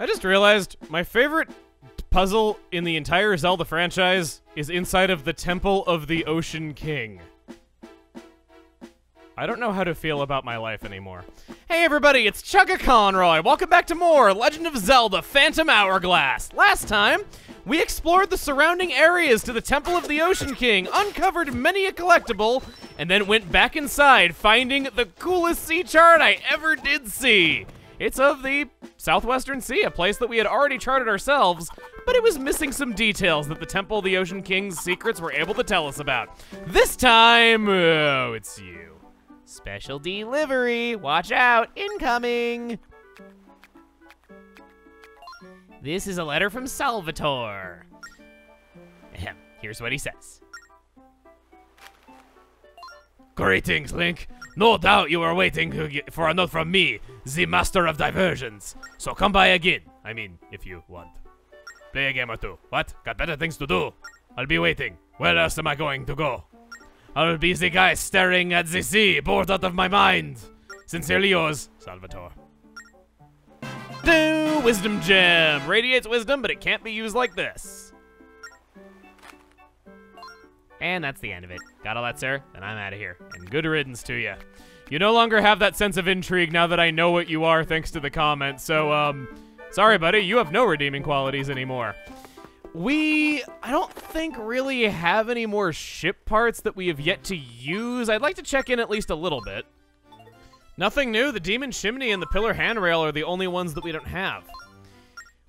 I just realized my favorite puzzle in the entire Zelda franchise is inside of the Temple of the Ocean King. I don't know how to feel about my life anymore. Hey everybody, it's Chuggaaconroy. Welcome back to more Legend of Zelda Phantom Hourglass. Last time, we explored the surrounding areas to the Temple of the Ocean King, uncovered many a collectible, and then went back inside, finding the coolest sea chart I ever did see. It's of the Southwestern Sea, a place that we had already charted ourselves, but it was missing some details that the Temple of the Ocean King's secrets were able to tell us about. This time, oh, it's you. Special delivery. Watch out. Incoming. This is a letter from Salvatore. Here's what he says. Greetings, Link. No doubt you were waiting for a note from me, the master of diversions. So come by again. I mean, if you want. Play a game or two. What? Got better things to do. I'll be waiting. Where else am I going to go? I'll be the guy staring at the sea, bored out of my mind. Sincerely yours, Salvatore. Do wisdom gem. Radiates wisdom, but it can't be used like this. And that's the end of it. Got all that, sir? Then I'm out of here. And good riddance to you. You no longer have that sense of intrigue now that I know what you are thanks to the comments, so, um, sorry, buddy, you have no redeeming qualities anymore. We, I don't think, really have any more ship parts that we have yet to use. I'd like to check in at least a little bit. Nothing new. The Demon Chimney and the Pillar Handrail are the only ones that we don't have.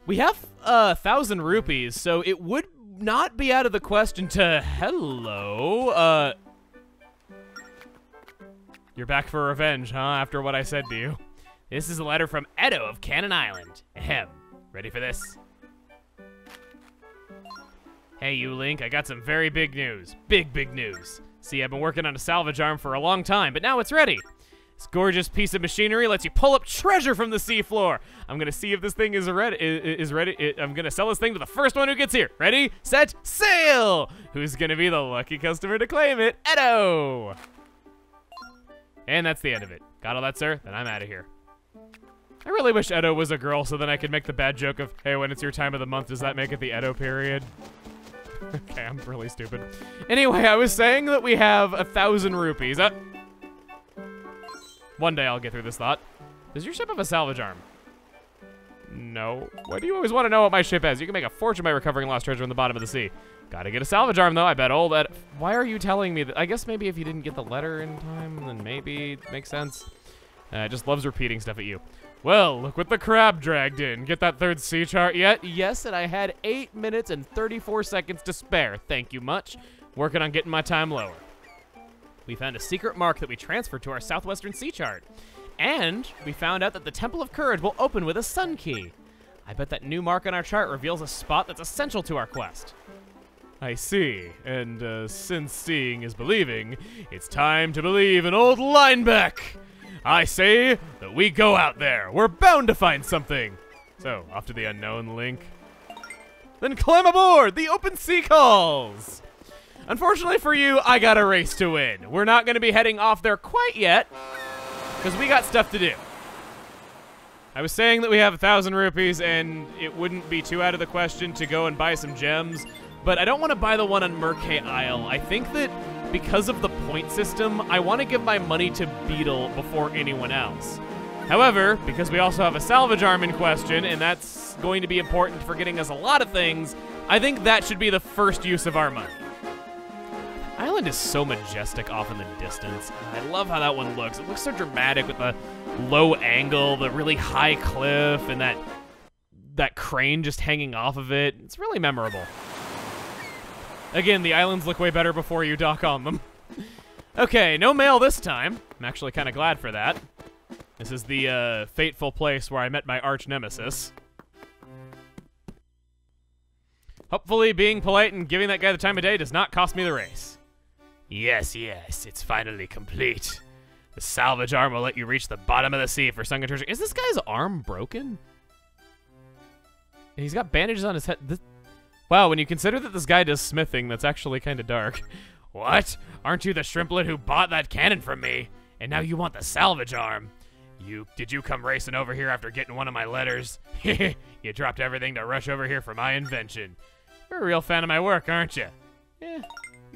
We have a uh, thousand rupees, so it would not be out of the question to hello. Uh, you're back for revenge, huh? After what I said to you. This is a letter from Eddo of Cannon Island. Ahem. Ready for this? Hey, you Link, I got some very big news. Big, big news. See, I've been working on a salvage arm for a long time, but now it's ready. This gorgeous piece of machinery lets you pull up treasure from the seafloor. I'm gonna see if this thing is ready. Is ready. I'm gonna sell this thing to the first one who gets here. Ready, set, sail. Who's gonna be the lucky customer to claim it? Eddo. And that's the end of it. Got all that, sir? Then I'm out of here. I really wish Eddo was a girl so then I could make the bad joke of, hey, when it's your time of the month, does that make it the Edo period? okay, I'm really stupid. Anyway, I was saying that we have a thousand rupees. Uh, one day I'll get through this thought. Does your ship have a salvage arm? No. Why do you always want to know what my ship has? You can make a fortune by recovering lost treasure in the bottom of the sea. Gotta get a salvage arm, though. I bet old that. Why are you telling me that? I guess maybe if you didn't get the letter in time, then maybe it makes sense. Uh, just loves repeating stuff at you. Well, look what the crab dragged in. Get that third sea chart yet? Yes, and I had 8 minutes and 34 seconds to spare. Thank you much. Working on getting my time lower. We found a secret mark that we transferred to our southwestern sea chart. And we found out that the Temple of Courage will open with a sun key. I bet that new mark on our chart reveals a spot that's essential to our quest. I see. And uh, since seeing is believing, it's time to believe in old Linebeck. I say that we go out there. We're bound to find something. So, off to the unknown link. Then climb aboard! The open sea calls! Unfortunately for you, I got a race to win. We're not going to be heading off there quite yet, because we got stuff to do. I was saying that we have a thousand rupees, and it wouldn't be too out of the question to go and buy some gems, but I don't want to buy the one on Mercay Isle. I think that because of the point system, I want to give my money to Beedle before anyone else. However, because we also have a salvage arm in question, and that's going to be important for getting us a lot of things, I think that should be the first use of our money. The island is so majestic off in the distance. I love how that one looks. It looks so dramatic with the low angle, the really high cliff, and that that crane just hanging off of it. It's really memorable. Again, the islands look way better before you dock on them. okay, no mail this time. I'm actually kind of glad for that. This is the uh, fateful place where I met my arch nemesis. Hopefully, being polite and giving that guy the time of day does not cost me the race. Yes, yes, it's finally complete. The salvage arm will let you reach the bottom of the sea for sunken treasure. Is this guy's arm broken? He's got bandages on his head. This wow, when you consider that this guy does smithing, that's actually kind of dark. What? Aren't you the shrimplet who bought that cannon from me? And now you want the salvage arm? You did you come racing over here after getting one of my letters? you dropped everything to rush over here for my invention. You're a real fan of my work, aren't you? Yeah,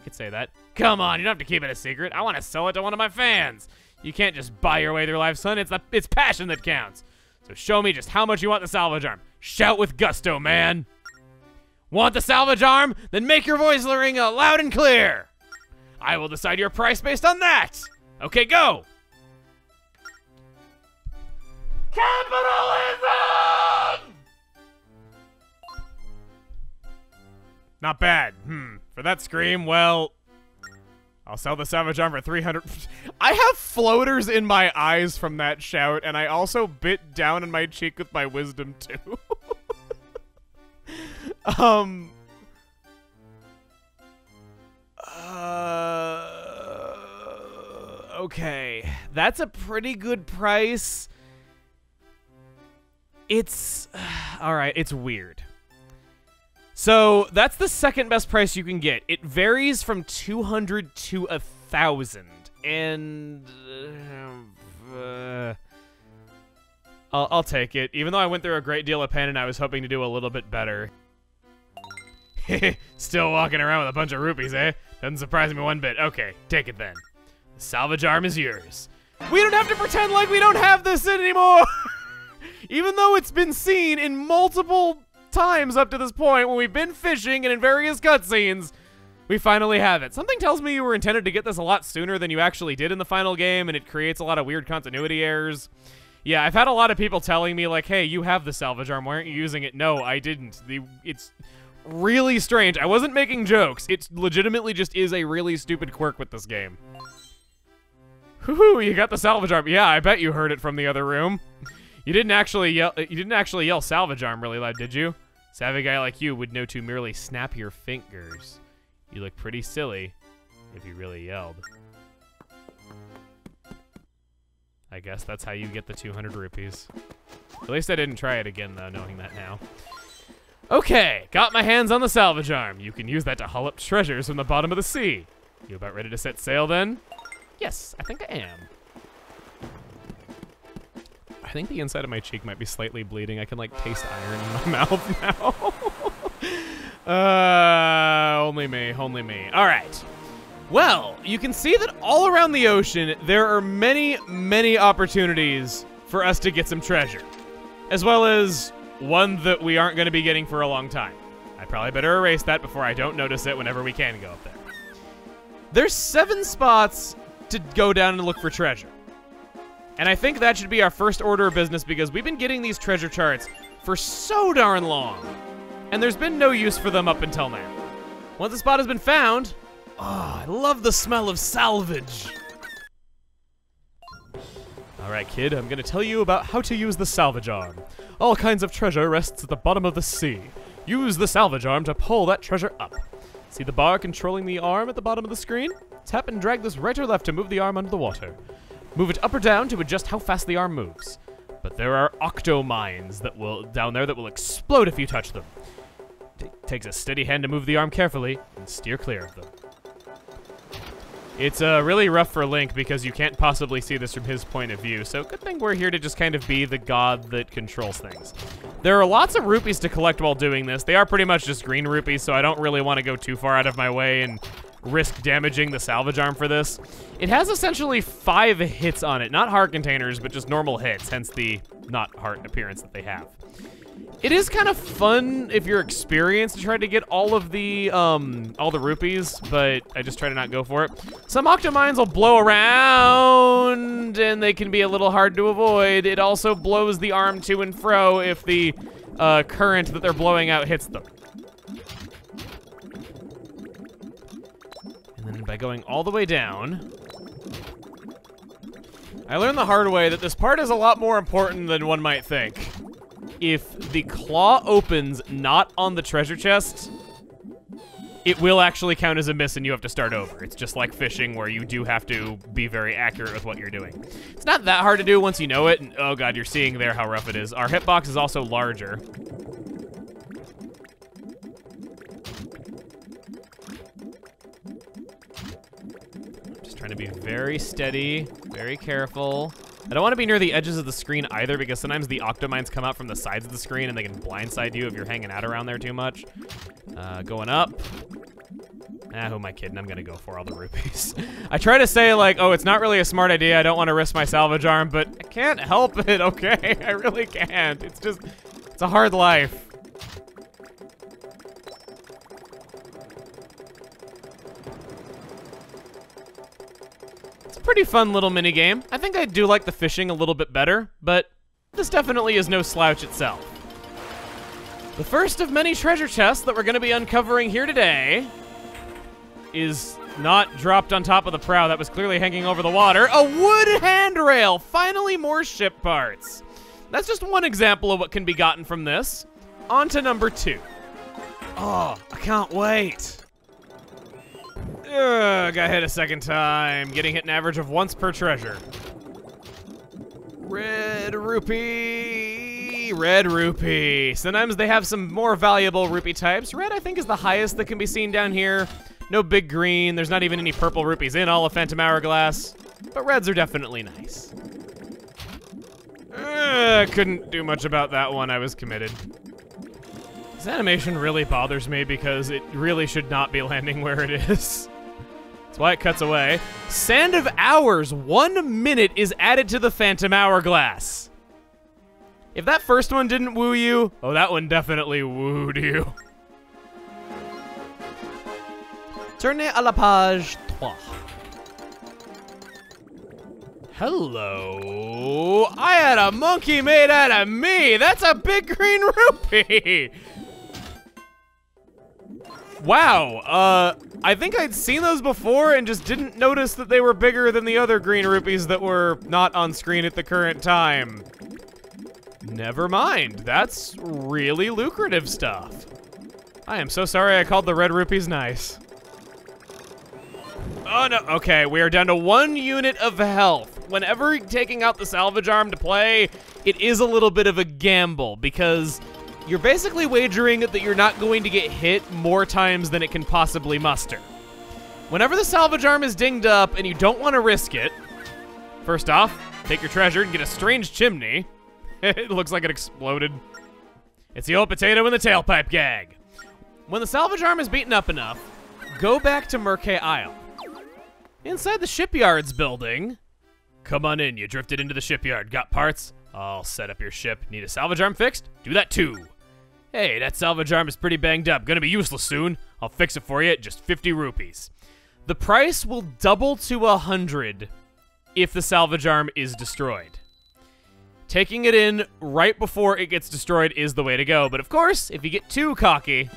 could say that. Come on, you don't have to keep it a secret. I want to sell it to one of my fans. You can't just buy your way through life, son. It's the it's passion that counts. So show me just how much you want the salvage arm. Shout with gusto, man. Want the salvage arm? Then make your voice ring out loud and clear. I will decide your price based on that. Okay, go. Capitalism! Not bad. Hmm. For that scream, well, I'll sell the salvage arm for 300. I have floaters in my eyes from that shout, and I also bit down in my cheek with my wisdom, too. um. Uh, okay. That's a pretty good price. It's. Alright, it's weird. So that's the second best price you can get. It varies from 200 to a thousand, and uh, I'll, I'll take it. Even though I went through a great deal of pain and I was hoping to do a little bit better. Still walking around with a bunch of rupees, eh? Doesn't surprise me one bit. Okay, take it then. The salvage arm is yours. We don't have to pretend like we don't have this anymore! Even though it's been seen in multiple times up to this point when we've been fishing and in various cutscenes, we finally have it. Something tells me you were intended to get this a lot sooner than you actually did in the final game, and it creates a lot of weird continuity errors. Yeah, I've had a lot of people telling me, like, hey, you have the salvage arm, why aren't you using it? No, I didn't. The It's really strange. I wasn't making jokes. It legitimately just is a really stupid quirk with this game. Whoo, you got the salvage arm. Yeah, I bet you heard it from the other room. You didn't actually yell you didn't actually yell salvage arm really loud, did you? Savvy guy like you would know to merely snap your fingers. You look pretty silly if you really yelled. I guess that's how you get the 200 rupees. At least I didn't try it again, though, knowing that now. Okay, got my hands on the salvage arm. You can use that to haul up treasures from the bottom of the sea. You about ready to set sail, then? Yes, I think I am. I think the inside of my cheek might be slightly bleeding. I can, like, taste iron in my mouth now. uh, only me, only me. All right. Well, you can see that all around the ocean, there are many, many opportunities for us to get some treasure. As well as one that we aren't going to be getting for a long time. I probably better erase that before I don't notice it whenever we can go up there. There's seven spots to go down and look for treasure. And I think that should be our first order of business because we've been getting these treasure charts for so darn long. And there's been no use for them up until now. Once a spot has been found, oh, I love the smell of salvage. All right, kid, I'm gonna tell you about how to use the salvage arm. All kinds of treasure rests at the bottom of the sea. Use the salvage arm to pull that treasure up. See the bar controlling the arm at the bottom of the screen? Tap and drag this right or left to move the arm under the water. Move it up or down to adjust how fast the arm moves. But there are octo mines that will down there that will explode if you touch them. T takes a steady hand to move the arm carefully and steer clear of them. It's uh, really rough for Link because you can't possibly see this from his point of view, so good thing we're here to just kind of be the god that controls things. There are lots of rupees to collect while doing this. They are pretty much just green rupees, so I don't really want to go too far out of my way and risk damaging the salvage arm for this. It has essentially five hits on it, not heart containers, but just normal hits, hence the not heart appearance that they have. It is kind of fun if you're experienced to try to get all of the um all the rupees, but I just try to not go for it. Some octomines will blow around and they can be a little hard to avoid. It also blows the arm to and fro if the uh, current that they're blowing out hits them. And then by going all the way down, I learned the hard way that this part is a lot more important than one might think if the claw opens not on the treasure chest, it will actually count as a miss and you have to start over. It's just like fishing where you do have to be very accurate with what you're doing. It's not that hard to do once you know it. And, oh god, you're seeing there how rough it is. Our hitbox is also larger. To be very steady, very careful. I don't want to be near the edges of the screen either because sometimes the Octomines come out from the sides of the screen and they can blindside you if you're hanging out around there too much. Uh, going up. Ah, who am I kidding? I'm gonna go for all the rupees. I try to say like, oh, it's not really a smart idea. I don't want to risk my salvage arm, but I can't help it, okay? I really can't. It's just, it's a hard life. Pretty fun little mini game. I think I do like the fishing a little bit better, but this definitely is no slouch itself. The first of many treasure chests that we're going to be uncovering here today is not dropped on top of the prow. That was clearly hanging over the water. A wood handrail! Finally, more ship parts. That's just one example of what can be gotten from this. On to number two. Oh, I can't wait. Ugh, got hit a second time. Getting hit an average of once per treasure. Red rupee. Red rupee. Sometimes they have some more valuable rupee types. Red, I think, is the highest that can be seen down here. No big green. There's not even any purple rupees in all of Phantom Hourglass. But reds are definitely nice. Uh, couldn't do much about that one. I was committed. This animation really bothers me because it really should not be landing where it is. That's why it cuts away. Sand of Hours, one minute is added to the Phantom Hourglass. If that first one didn't woo you, oh, that one definitely wooed you. Tournez à la page 3. Hello. I had a monkey made out of me. That's a big green rupee. Wow, uh, I think I'd seen those before and just didn't notice that they were bigger than the other green rupees that were not on screen at the current time. Never mind, that's really lucrative stuff. I am so sorry I called the red rupees nice. Oh no, okay, we are down to one unit of health. Whenever taking out the salvage arm to play, it is a little bit of a gamble because you're basically wagering that you're not going to get hit more times than it can possibly muster. Whenever the salvage arm is dinged up and you don't want to risk it, first off, take your treasure and get a strange chimney. it looks like it exploded. It's the old potato in the tailpipe gag. When the salvage arm is beaten up enough, go back to Mercay Isle. Inside the shipyard's building, come on in, you drifted into the shipyard. Got parts? I'll set up your ship. Need a salvage arm fixed? Do that too. Hey, that salvage arm is pretty banged up. Gonna be useless soon. I'll fix it for you at just 50 rupees. The price will double to a 100 if the salvage arm is destroyed. Taking it in right before it gets destroyed is the way to go, but of course, if you get too cocky,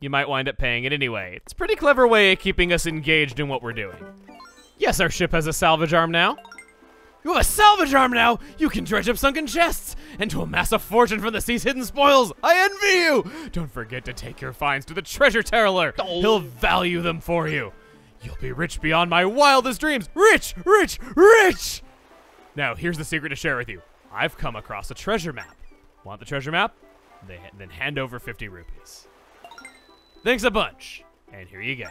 you might wind up paying it anyway. It's a pretty clever way of keeping us engaged in what we're doing. Yes, our ship has a salvage arm now. You have a salvage arm now! You can dredge up sunken chests! And to amass a fortune from the sea's hidden spoils! I envy you! Don't forget to take your finds to the treasure teller! Oh. He'll value them for you! You'll be rich beyond my wildest dreams! Rich! Rich! Rich! Now, here's the secret to share with you. I've come across a treasure map. Want the treasure map? Then hand over 50 rupees. Thanks a bunch. And here you go.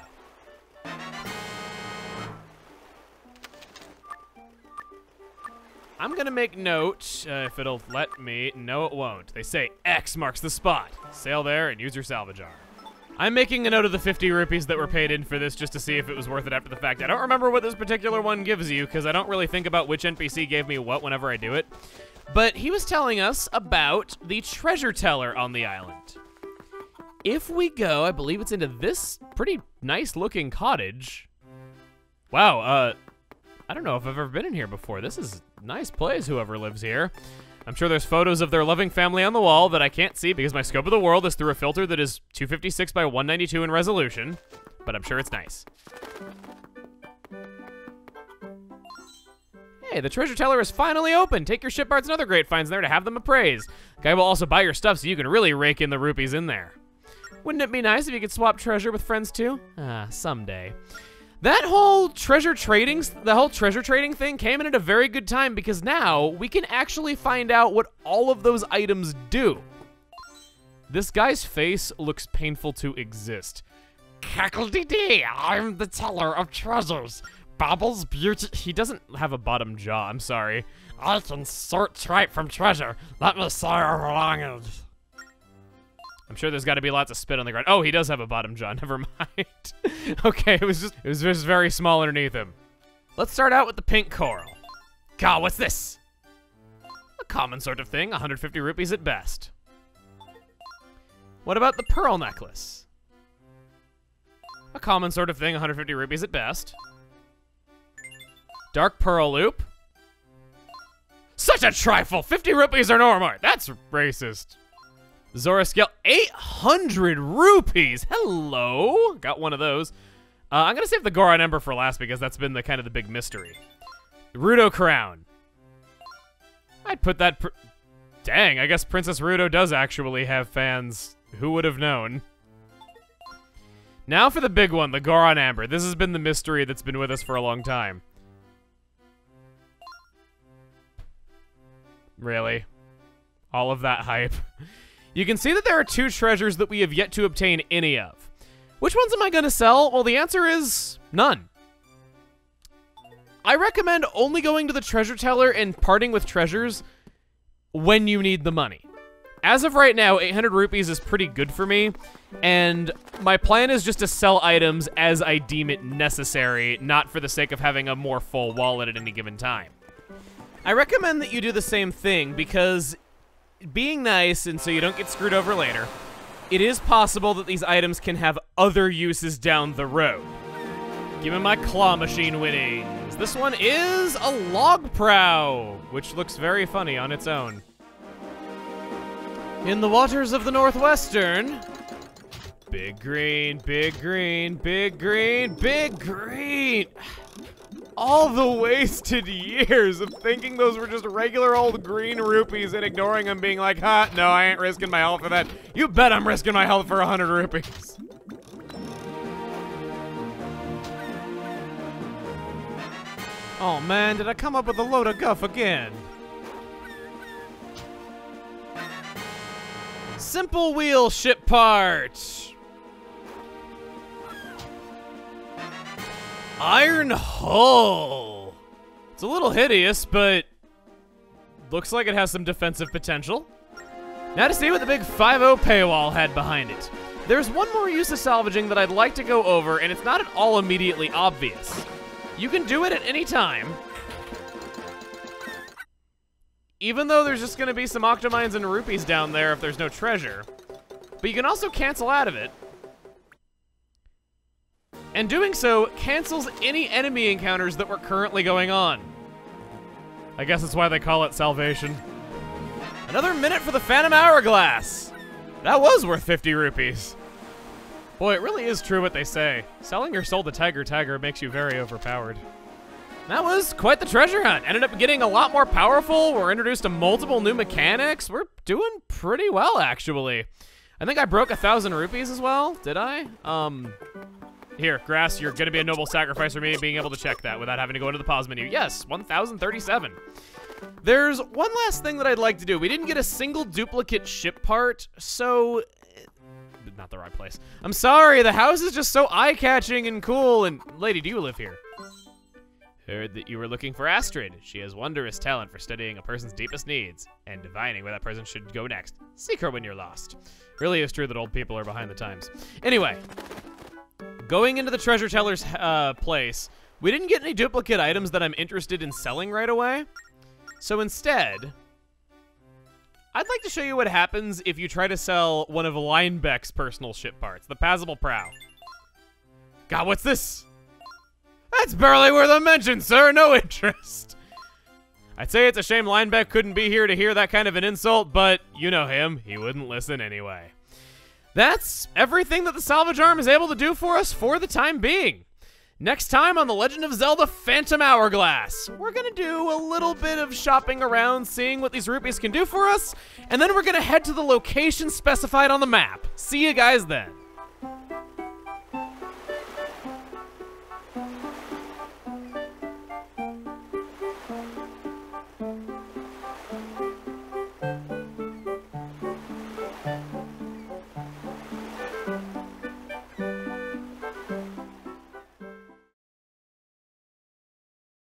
I'm gonna make note, uh, if it'll let me. No, it won't. They say X marks the spot. Sail there and use your salvage arm. I'm making a note of the 50 rupees that were paid in for this just to see if it was worth it after the fact. I don't remember what this particular one gives you because I don't really think about which NPC gave me what whenever I do it. But he was telling us about the treasure teller on the island. If we go, I believe it's into this pretty nice looking cottage. Wow, uh, I don't know if I've ever been in here before. This is nice place, whoever lives here. I'm sure there's photos of their loving family on the wall that I can't see because my scope of the world is through a filter that is 256 by 192 in resolution, but I'm sure it's nice. Hey, the treasure teller is finally open. Take your ship parts and other great finds there to have them appraised. Guy will also buy your stuff so you can really rake in the rupees in there. Wouldn't it be nice if you could swap treasure with friends too? Ah, someday. That whole treasure trading, the whole treasure trading thing came in at a very good time because now we can actually find out what all of those items do. This guy's face looks painful to exist. Cackle-dee-dee, I'm the teller of treasures. Bobbles Beauty. He doesn't have a bottom jaw. I'm sorry. I can sort tripe from treasure. Let me see your belongings. I'm sure there's got to be lots of spit on the ground. Oh, he does have a bottom jaw. Never mind. okay, it was just it was just very small underneath him. Let's start out with the pink coral. God, what's this? A common sort of thing, 150 rupees at best. What about the pearl necklace? A common sort of thing, 150 rupees at best. Dark pearl loop. Such a trifle! 50 rupees or no more! That's racist. Zora scale, 800 rupees! Hello! Got one of those. Uh, I'm gonna save the Goron Amber for last because that's been the kind of the big mystery. Ruto crown. I'd put that. Dang, I guess Princess Ruto does actually have fans. Who would have known? Now for the big one, the Goron Amber. This has been the mystery that's been with us for a long time. Really? All of that hype. You can see that there are two treasures that we have yet to obtain any of. Which ones am I going to sell? Well, the answer is none. I recommend only going to the treasure teller and parting with treasures when you need the money. As of right now, 800 rupees is pretty good for me, and my plan is just to sell items as I deem it necessary, not for the sake of having a more full wallet at any given time. I recommend that you do the same thing because being nice and so you don't get screwed over later, it is possible that these items can have other uses down the road. Give me my claw machine winnings. This one is a log prow, which looks very funny on its own. In the waters of the Northwestern, big green, big green, big green, big green all the wasted years of thinking those were just regular old green rupees and ignoring them being like, huh, no, I ain't risking my health for that. You bet I'm risking my health for a 100 rupees. Oh man, did I come up with a load of guff again? Simple wheel ship part. Iron Hull. It's a little hideous, but looks like it has some defensive potential. Now to see what the big 5-0 paywall had behind it. There's one more use of salvaging that I'd like to go over, and it's not at all immediately obvious. You can do it at any time. Even though there's just going to be some octomines and rupees down there if there's no treasure. But you can also cancel out of it and doing so cancels any enemy encounters that were currently going on. I guess that's why they call it salvation. Another minute for the Phantom Hourglass! That was worth 50 rupees. Boy, it really is true what they say. Selling your soul to Tiger Tiger makes you very overpowered. That was quite the treasure hunt. Ended up getting a lot more powerful. We're introduced to multiple new mechanics. We're doing pretty well, actually. I think I broke a thousand rupees as well. Did I? Um, here, Grass, you're going to be a noble sacrifice for me being able to check that without having to go into the pause menu. Yes, 1,037. There's one last thing that I'd like to do. We didn't get a single duplicate ship part, so... Eh, not the right place. I'm sorry, the house is just so eye-catching and cool, and... Lady, do you live here? Heard that you were looking for Astrid. She has wondrous talent for studying a person's deepest needs and divining where that person should go next. Seek her when you're lost. Really is true that old people are behind the times. Anyway, Going into the treasure teller's uh, place, we didn't get any duplicate items that I'm interested in selling right away. So instead, I'd like to show you what happens if you try to sell one of Linebeck's personal ship parts, the Passable Prow. God, what's this? That's barely worth a mention, sir. No interest. I'd say it's a shame Linebeck couldn't be here to hear that kind of an insult, but you know him. He wouldn't listen anyway. That's everything that the salvage arm is able to do for us for the time being. Next time on The Legend of Zelda Phantom Hourglass, we're gonna do a little bit of shopping around, seeing what these rupees can do for us, and then we're gonna head to the location specified on the map. See you guys then.